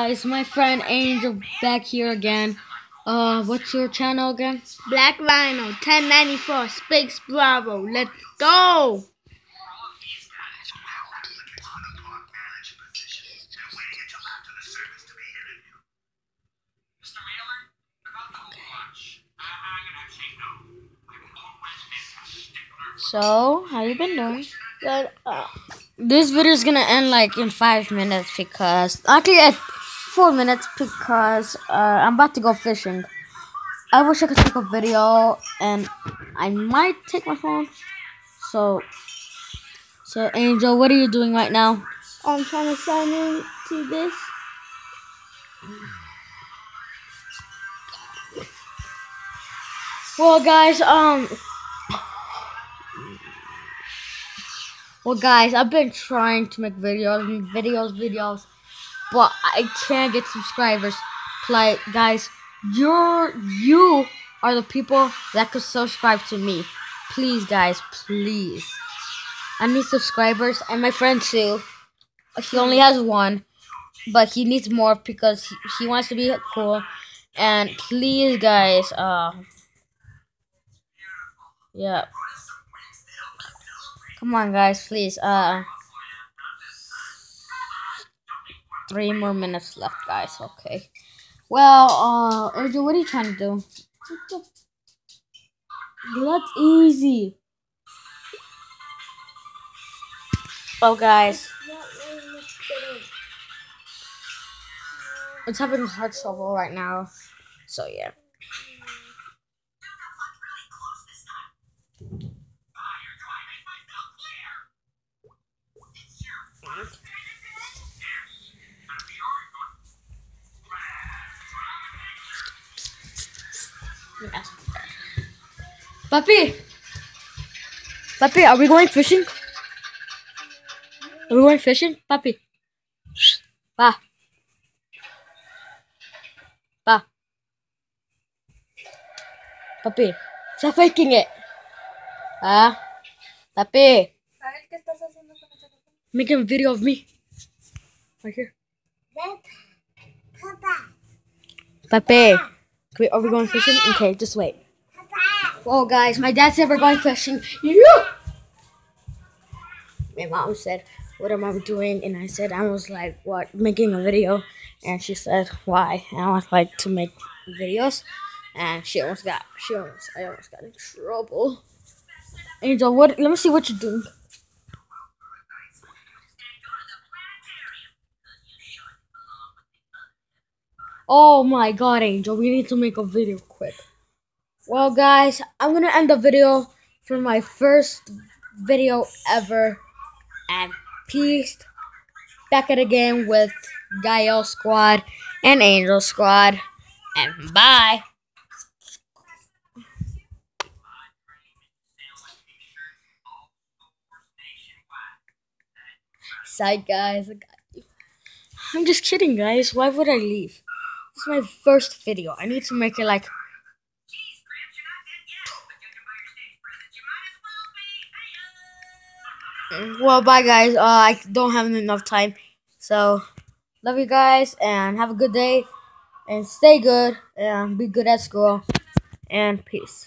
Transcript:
Guys, my friend Angel back here again. Uh, what's your channel again? Black Rhino 1094 Space Bravo. Let's go! So, how you been doing? Good. Uh, This video is gonna end like in five minutes because actually at four minutes because uh, I'm about to go fishing. I wish I could take a video and I might take my phone. So, so Angel, what are you doing right now? I'm trying to sign in to this. Well, guys, um, well, guys, I've been trying to make videos, videos, videos, but I can't get subscribers. Like, guys, you're you are the people that could subscribe to me. Please, guys, please. I need subscribers, and my friend too. He only has one, but he needs more because he, he wants to be cool. And please, guys, uh. Yeah. Come on, guys, please. Uh, three more minutes left, guys. Okay. Well, uh, Angel, what are you trying to do? That's easy. Oh, guys, it's having a hard shovel right now. So yeah. Papi! Papi, are we going fishing? Are we going fishing? Papi. Pa. Pa. Papi. Stop faking it. Ah. Papi. ¿qué estás haciendo con ese Making a video of me. Right here. Papa. Papi. Wait, are we going fishing? Okay, just wait. Well, guys, my dad said we're going fishing. Yeah. My mom said, "What am I doing?" And I said, "I was like, what, making a video." And she said, "Why?" And I was like, "To make videos." And she almost got, she almost, I almost got in trouble. Angel, what? Let me see what you're doing. Oh my god, Angel, we need to make a video quick. Well, guys, I'm gonna end the video for my first video ever. And peace. Back at again with Gael Squad and Angel Squad. And bye. Side guys, I got you. I'm just kidding, guys. Why would I leave? Is my first video. I need to make it like Well, bye, guys. Uh, I don't have enough time. So, love you guys and have a good day. And stay good and be good at school. And peace.